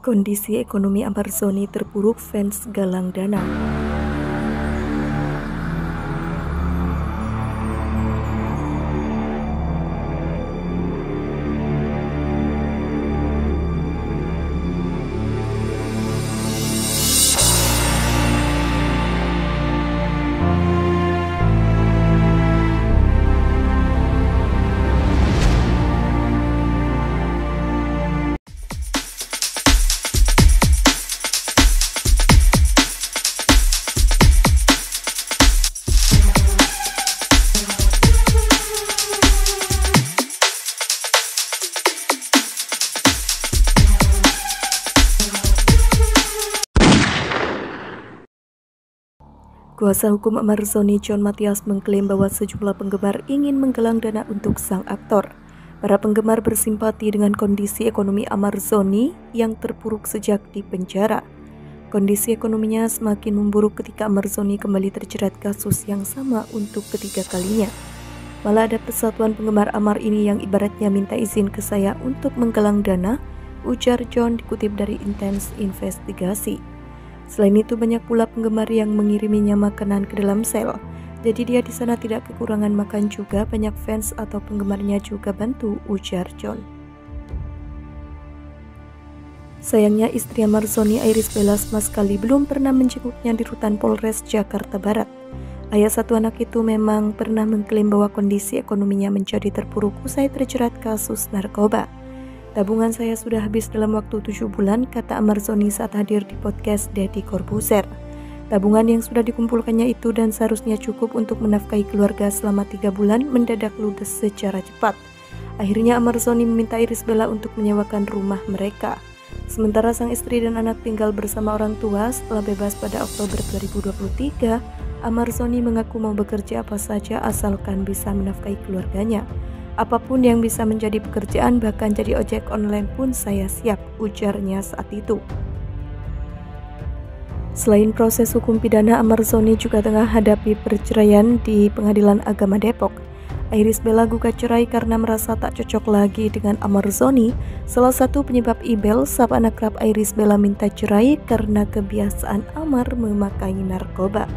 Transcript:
Kondisi ekonomi Amarzoni terpuruk fans galang dana. Kuasa hukum Amarzoni John Matias mengklaim bahwa sejumlah penggemar ingin menggalang dana untuk sang aktor. Para penggemar bersimpati dengan kondisi ekonomi Amarzoni yang terpuruk sejak di penjara. Kondisi ekonominya semakin memburuk ketika Amarzoni kembali terjerat kasus yang sama untuk ketiga kalinya. Malah ada persatuan penggemar Amar ini yang ibaratnya minta izin ke saya untuk menggalang dana, ujar John dikutip dari Intense Investigasi. Selain itu banyak pula penggemar yang mengiriminya makanan ke dalam sel. Jadi dia di sana tidak kekurangan makan juga, banyak fans atau penggemarnya juga bantu, ujar John. Sayangnya istri Marzoni Iris Bella sama sekali belum pernah menjenguknya di rutan Polres Jakarta Barat. Ayah satu anak itu memang pernah mengklaim bahwa kondisi ekonominya menjadi terpuruk usai terjerat kasus narkoba. Tabungan saya sudah habis dalam waktu tujuh bulan, kata Amarzoni saat hadir di podcast Deddy Corbuzier. Tabungan yang sudah dikumpulkannya itu dan seharusnya cukup untuk menafkahi keluarga selama tiga bulan mendadak ludes secara cepat. Akhirnya Amarzoni meminta Iris Bella untuk menyewakan rumah mereka. Sementara sang istri dan anak tinggal bersama orang tua setelah bebas pada Oktober 2023, Amarzoni mengaku mau bekerja apa saja asalkan bisa menafkahi keluarganya. Apa pun yang bisa menjadi pekerjaan bahkan jadi ojek online pun saya siap, ujarnya saat itu. Selain proses hukum pidana, Amarzoni juga tengah hadapi perceraian di Pengadilan Agama Depok. Iris Bella gugat cerai karena merasa tak cocok lagi dengan Amarzoni. Salah satu penyebab Ibel, saat anak kerap Iris Bella minta cerai karena kebiasaan Amar memakai narkoba.